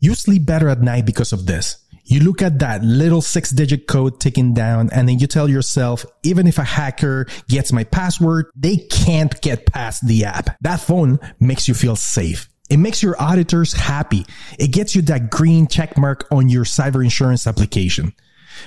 You sleep better at night because of this. You look at that little six digit code ticking down and then you tell yourself, even if a hacker gets my password, they can't get past the app. That phone makes you feel safe. It makes your auditors happy. It gets you that green check mark on your cyber insurance application.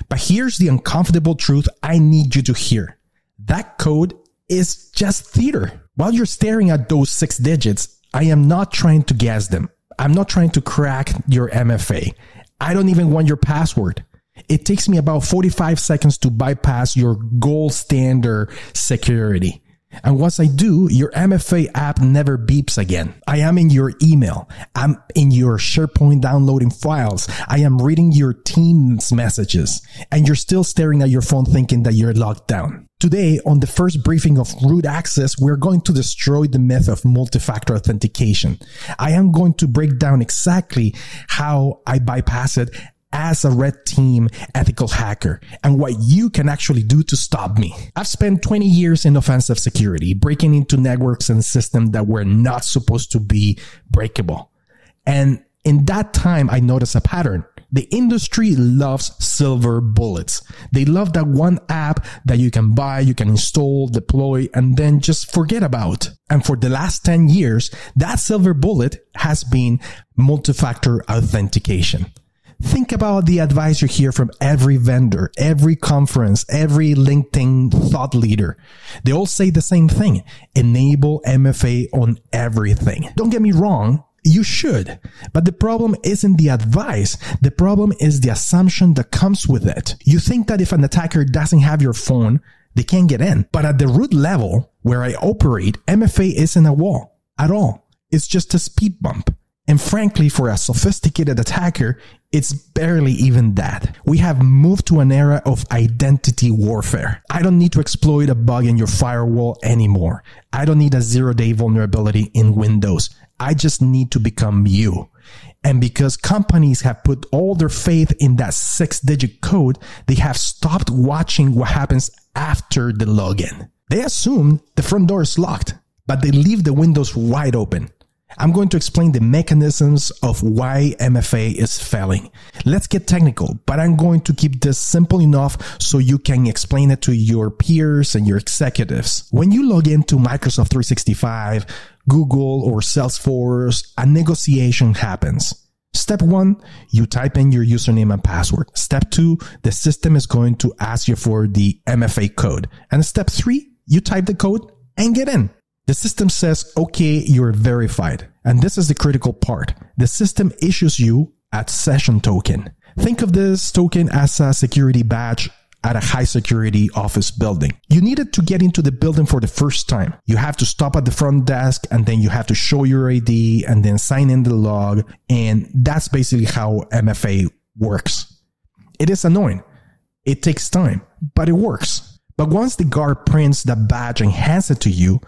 But here's the uncomfortable truth I need you to hear. That code is just theater. While you're staring at those six digits, I am not trying to guess them. I'm not trying to crack your MFA. I don't even want your password. It takes me about 45 seconds to bypass your gold standard security. And once I do, your MFA app never beeps again. I am in your email. I'm in your SharePoint downloading files. I am reading your Teams messages and you're still staring at your phone thinking that you're locked down. Today, on the first briefing of root access, we're going to destroy the myth of multi-factor authentication. I am going to break down exactly how I bypass it as a red team ethical hacker and what you can actually do to stop me. I've spent 20 years in offensive security, breaking into networks and systems that were not supposed to be breakable. And in that time, I noticed a pattern. The industry loves silver bullets. They love that one app that you can buy, you can install, deploy, and then just forget about. And for the last 10 years, that silver bullet has been multi-factor authentication. Think about the advice you hear from every vendor, every conference, every LinkedIn thought leader. They all say the same thing. Enable MFA on everything. Don't get me wrong. You should. But the problem isn't the advice. The problem is the assumption that comes with it. You think that if an attacker doesn't have your phone, they can't get in. But at the root level where I operate, MFA isn't a wall at all. It's just a speed bump. And frankly, for a sophisticated attacker, it's barely even that. We have moved to an era of identity warfare. I don't need to exploit a bug in your firewall anymore. I don't need a zero day vulnerability in Windows. I just need to become you. And because companies have put all their faith in that six digit code, they have stopped watching what happens after the login. They assume the front door is locked, but they leave the windows wide open. I'm going to explain the mechanisms of why MFA is failing. Let's get technical, but I'm going to keep this simple enough so you can explain it to your peers and your executives. When you log into Microsoft 365, Google or Salesforce, a negotiation happens. Step one, you type in your username and password. Step two, the system is going to ask you for the MFA code. And step three, you type the code and get in. The system says, okay, you're verified. And this is the critical part. The system issues you a session token. Think of this token as a security badge at a high security office building. You need it to get into the building for the first time. You have to stop at the front desk and then you have to show your ID and then sign in the log. And that's basically how MFA works. It is annoying. It takes time, but it works. But once the guard prints the badge and hands it to you,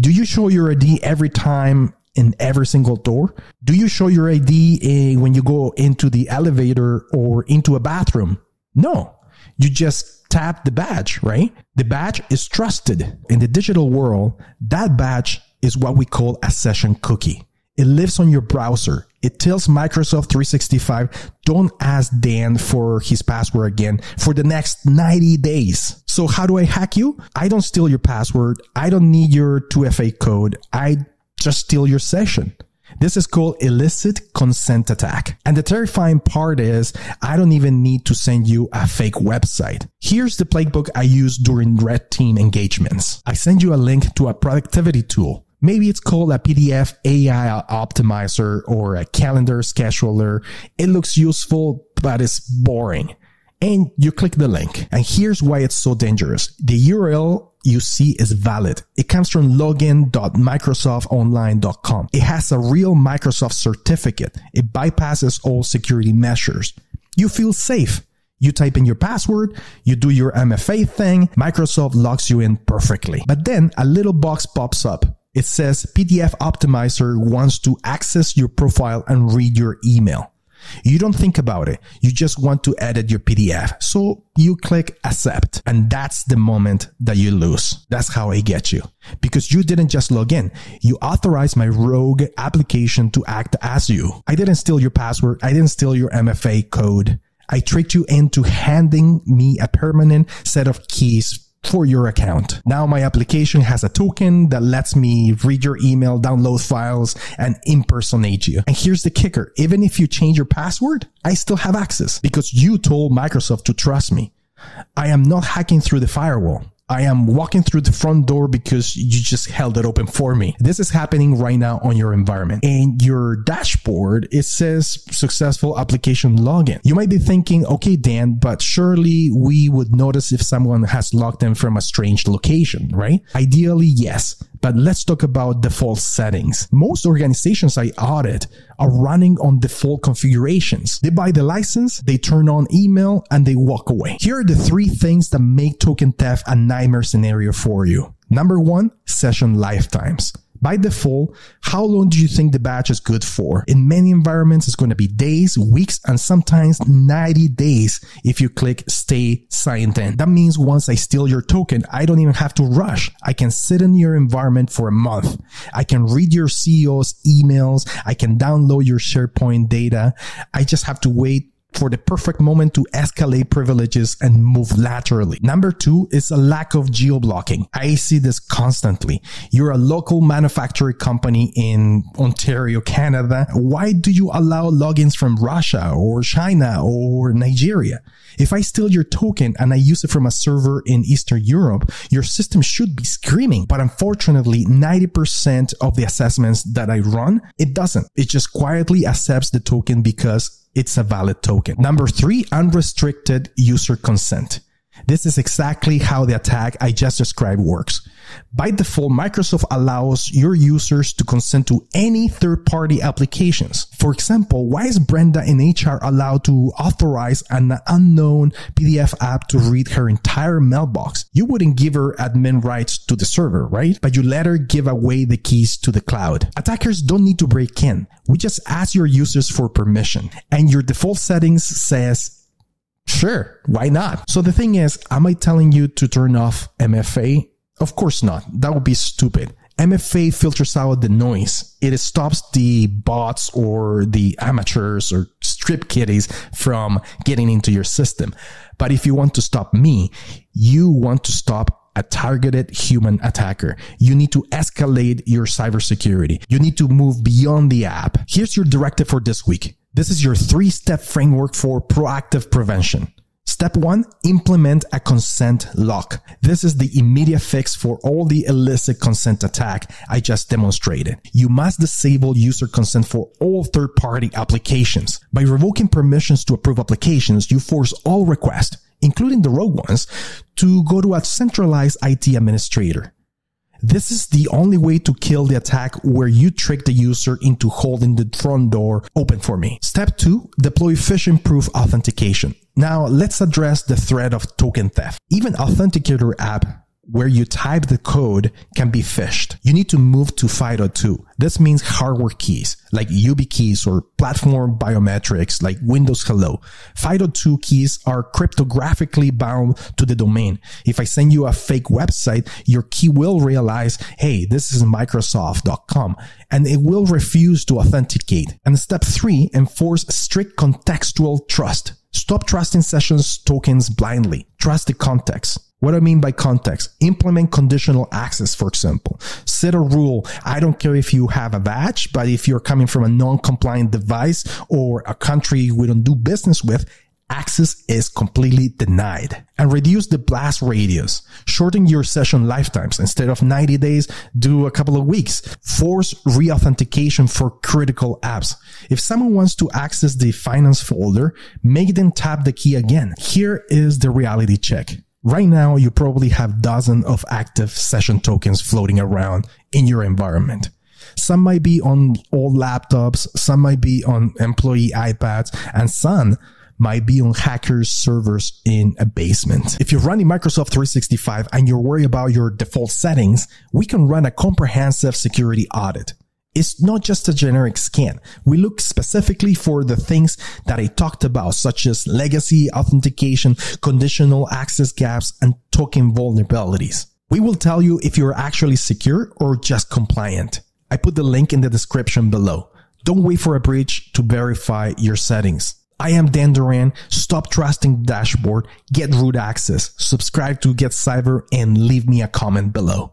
do you show your ID every time in every single door? Do you show your ID uh, when you go into the elevator or into a bathroom? No. You just tap the badge, right? The badge is trusted. In the digital world, that badge is what we call a session cookie. It lives on your browser. It tells Microsoft 365, don't ask Dan for his password again for the next 90 days. So how do I hack you? I don't steal your password. I don't need your 2FA code. I just steal your session. This is called illicit consent attack. And the terrifying part is I don't even need to send you a fake website. Here's the playbook I use during red team engagements. I send you a link to a productivity tool. Maybe it's called a PDF AI optimizer or a calendar scheduler. It looks useful, but it's boring. And you click the link. And here's why it's so dangerous. The URL you see is valid. It comes from login.microsoftonline.com. It has a real Microsoft certificate. It bypasses all security measures. You feel safe. You type in your password, you do your MFA thing, Microsoft logs you in perfectly. But then a little box pops up. It says PDF Optimizer wants to access your profile and read your email. You don't think about it. You just want to edit your PDF. So you click accept and that's the moment that you lose. That's how I get you because you didn't just log in. You authorized my rogue application to act as you. I didn't steal your password. I didn't steal your MFA code. I tricked you into handing me a permanent set of keys for your account. Now my application has a token that lets me read your email, download files, and impersonate you. And here's the kicker. Even if you change your password, I still have access because you told Microsoft to trust me. I am not hacking through the firewall. I am walking through the front door because you just held it open for me. This is happening right now on your environment. And your dashboard, it says successful application login. You might be thinking, okay, Dan, but surely we would notice if someone has logged in from a strange location, right? Ideally, yes. But let's talk about default settings. Most organizations I audit are running on default configurations. They buy the license, they turn on email, and they walk away. Here are the three things that make token theft a nightmare scenario for you. Number one, session lifetimes. By default, how long do you think the batch is good for? In many environments, it's going to be days, weeks, and sometimes 90 days if you click stay signed in. That means once I steal your token, I don't even have to rush. I can sit in your environment for a month. I can read your CEO's emails. I can download your SharePoint data. I just have to wait for the perfect moment to escalate privileges and move laterally. Number two is a lack of geo blocking. I see this constantly. You're a local manufacturing company in Ontario, Canada. Why do you allow logins from Russia or China or Nigeria? If I steal your token and I use it from a server in Eastern Europe, your system should be screaming. But unfortunately, 90% of the assessments that I run, it doesn't. It just quietly accepts the token because it's a valid token. Number three, unrestricted user consent. This is exactly how the attack I just described works. By default, Microsoft allows your users to consent to any third party applications. For example, why is Brenda in HR allowed to authorize an unknown PDF app to read her entire mailbox? You wouldn't give her admin rights to the server, right? But you let her give away the keys to the cloud. Attackers don't need to break in. We just ask your users for permission and your default settings says Sure, why not? So the thing is, am I telling you to turn off MFA? Of course not. That would be stupid. MFA filters out the noise. It stops the bots or the amateurs or script kiddies from getting into your system. But if you want to stop me, you want to stop a targeted human attacker. You need to escalate your cybersecurity. You need to move beyond the app. Here's your directive for this week. This is your three step framework for proactive prevention. Step one, implement a consent lock. This is the immediate fix for all the illicit consent attack I just demonstrated. You must disable user consent for all third party applications. By revoking permissions to approve applications, you force all requests, including the rogue ones, to go to a centralized IT administrator. This is the only way to kill the attack where you trick the user into holding the front door open for me. Step two, deploy phishing proof authentication. Now let's address the threat of token theft. Even Authenticator app where you type the code can be phished. You need to move to FIDO2. This means hardware keys like YubiKeys or platform biometrics like Windows Hello. FIDO2 keys are cryptographically bound to the domain. If I send you a fake website, your key will realize, hey, this is Microsoft.com and it will refuse to authenticate. And step three, enforce strict contextual trust. Stop trusting sessions tokens blindly. Trust the context. What I mean by context, implement conditional access, for example. Set a rule. I don't care if you have a badge, but if you're coming from a non-compliant device or a country we don't do business with, access is completely denied. And reduce the blast radius. Shorten your session lifetimes. Instead of 90 days, do a couple of weeks. Force re-authentication for critical apps. If someone wants to access the finance folder, make them tap the key again. Here is the reality check. Right now, you probably have dozens of active session tokens floating around in your environment. Some might be on old laptops, some might be on employee iPads, and some might be on hackers' servers in a basement. If you're running Microsoft 365 and you're worried about your default settings, we can run a comprehensive security audit. It's not just a generic scan. We look specifically for the things that I talked about, such as legacy authentication, conditional access gaps, and token vulnerabilities. We will tell you if you're actually secure or just compliant. I put the link in the description below. Don't wait for a breach to verify your settings. I am Dan Duran. Stop trusting dashboard, get root access, subscribe to Get Cyber, and leave me a comment below.